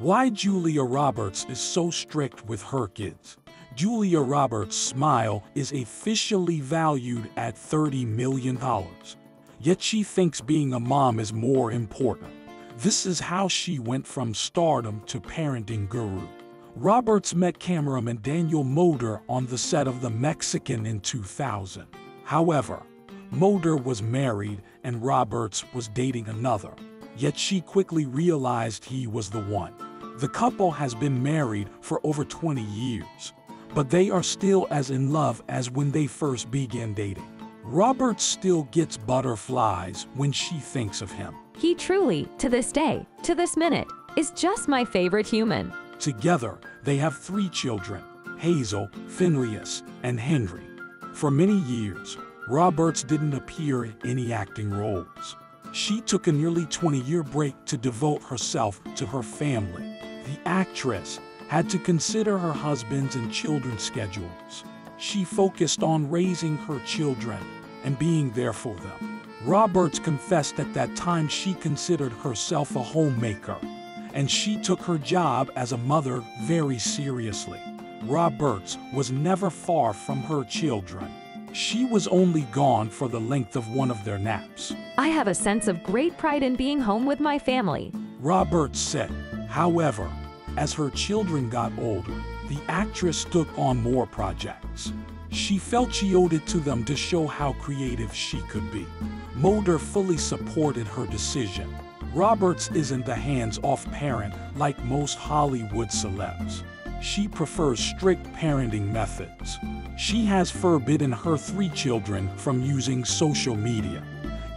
Why Julia Roberts is so strict with her kids. Julia Roberts' smile is officially valued at $30 million. Yet she thinks being a mom is more important. This is how she went from stardom to parenting guru. Roberts met cameraman Daniel Moder on the set of The Mexican in 2000. However, Moder was married and Roberts was dating another. Yet she quickly realized he was the one. The couple has been married for over 20 years, but they are still as in love as when they first began dating. Roberts still gets butterflies when she thinks of him. He truly, to this day, to this minute, is just my favorite human. Together, they have three children Hazel, Phinnaeus, and Henry. For many years, Roberts didn't appear in any acting roles. She took a nearly 20 year break to devote herself to her family. The actress had to consider her husband's and children's schedules. She focused on raising her children and being there for them. Roberts confessed at that time she considered herself a homemaker, and she took her job as a mother very seriously. Roberts was never far from her children. She was only gone for the length of one of their naps. I have a sense of great pride in being home with my family. Roberts said, however, as her children got older, the actress took on more projects. She felt she owed it to them to show how creative she could be. Moder fully supported her decision. Roberts isn't a hands-off parent like most Hollywood celebs. She prefers strict parenting methods. She has forbidden her three children from using social media.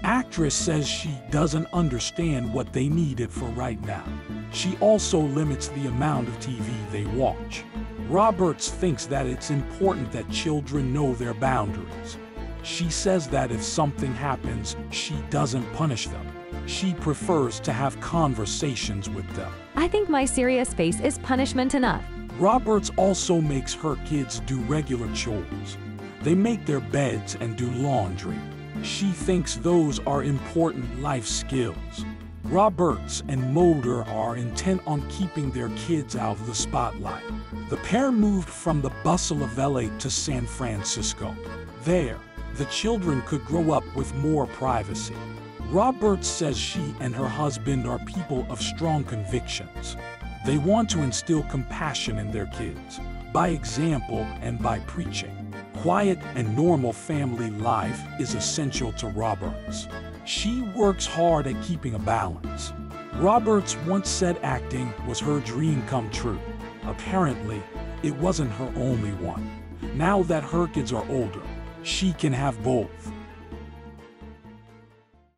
Actress says she doesn't understand what they need it for right now. She also limits the amount of TV they watch. Roberts thinks that it's important that children know their boundaries. She says that if something happens, she doesn't punish them. She prefers to have conversations with them. I think my serious face is punishment enough. Roberts also makes her kids do regular chores. They make their beds and do laundry. She thinks those are important life skills. Roberts and Moder are intent on keeping their kids out of the spotlight. The pair moved from the bustle of LA to San Francisco. There, the children could grow up with more privacy. Roberts says she and her husband are people of strong convictions. They want to instill compassion in their kids, by example and by preaching. Quiet and normal family life is essential to Roberts. She works hard at keeping a balance. Roberts once said acting was her dream come true. Apparently, it wasn't her only one. Now that her kids are older, she can have both.